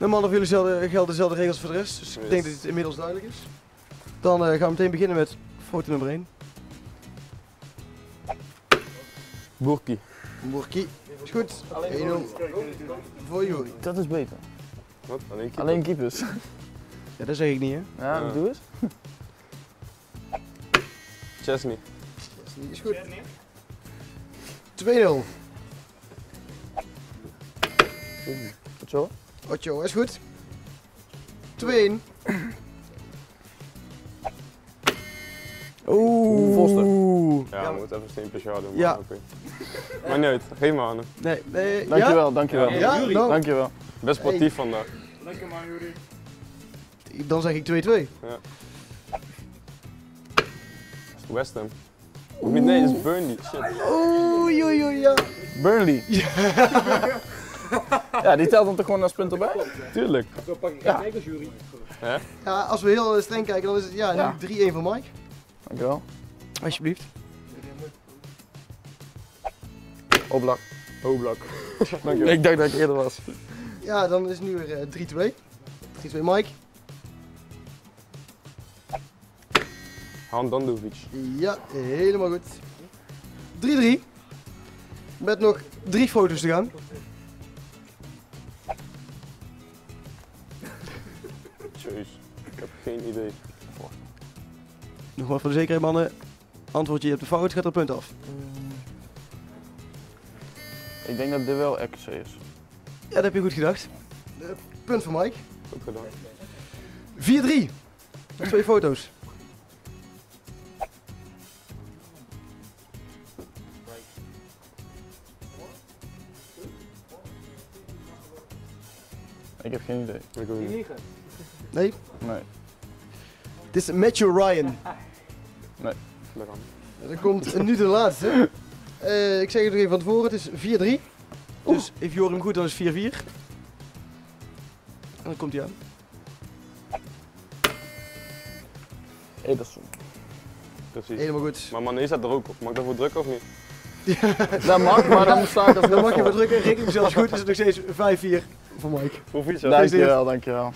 Normaal voor jullie gelden dezelfde regels voor de rest, dus ik Yes. denk dat het inmiddels duidelijk is. Dan eh, gaan we meteen beginnen met foto nummer 1. Boerkie. Borkie. Is goed. 1-0 voor Jori. Dat is beter. Wat? Alleen keeper? Alleen keepers. Ja, dat zeg ik niet hè. Ja, Ja. doe eens. Chesney. Is goed. 2-0. Goed zo. Otjo, is goed. 2-1. Oeh. Foster. Ja, Ja. we moeten even een steempje doen. maar Ja. oké. Maar niet uit, geef maar aan hem. Nee, nee. Dankjewel, dankjewel. Ja? Ja? Nou, Dankjewel. Best sportief vandaag. dan zeg ik 2-2. West Ham. Niet? Nee, dat is Burnley. Shit. Oei, oei, oei, ja. Burnley. Ja. die telt dan toch gewoon als punt erbij? Tuurlijk. Ja. Ja, als we heel eh, streng kijken, dan is het ja, Ja. nu 3-1 voor Mike. Dankjewel. Alsjeblieft. Oblak. Oblak. Dankjewel. Ik dacht dat ik eerder was. Ja, dan is het nu weer eh, 3-2. 3-2 Mike. Han Dandovic. Ja, helemaal goed. 3-3. Met nog drie foto's te gaan. Ik heb geen idee. Nogmaals voor de zekerheid mannen. Antwoord je hebt de fout, gaat er punt af. Ik denk dat dit wel XC is. Ja, dat heb je goed gedacht. Eh, punt voor Mike. Goed gedaan. 4-3. Nog twee foto's. Ik heb geen idee. Ik ook niet. Nee? Nee. Het is Matthew Ryan. Lekker. Er komt nu de laatste. Eh, ik zeg het nog even van tevoren, het is 4-3. Dus if je hoort hem goed, dan is het 4-4. En dan komt hij aan. Ederson. Precies. Helemaal goed. Maar Mané staat er ook op. Mag ik daarvoor drukken of niet? Dat mag, maar dan sta ik Dan mag je wat drukken. Reken hem zelfs goed, is het nog steeds 5-4 voor Mike. Proficiat. Dankjewel, dankjewel.